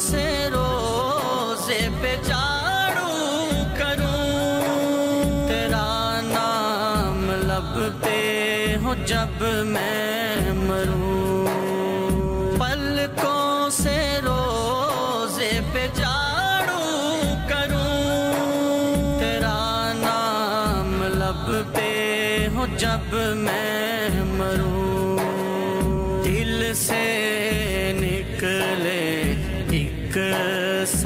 سے روزے پہ چاڑو کروں۔ تیرا نام لب پہ ہو جب میں مروں۔ پلکوں سے روزے پہ جاڑو کروں۔ تیرا نام لب پہ ہو جب میں مروں۔ دل سے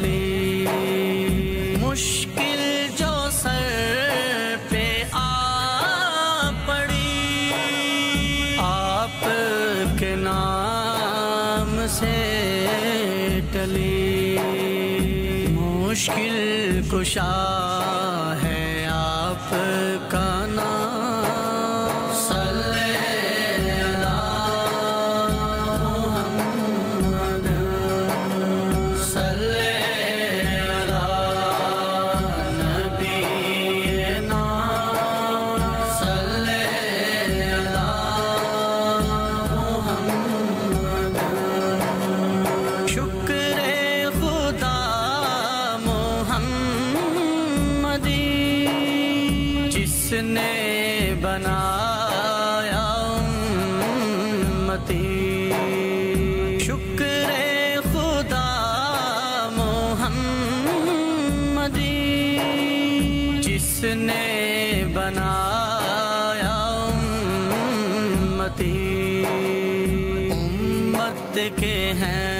چلی مشکل جو سر پہ آ پڑی۔ آپ کے نام سے ٹلی۔ مشکل کشا دی، جس نے بنایا امتی۔ شکر خدا محمدی۔ جس نے بنایا امتی۔ امت کے ہیں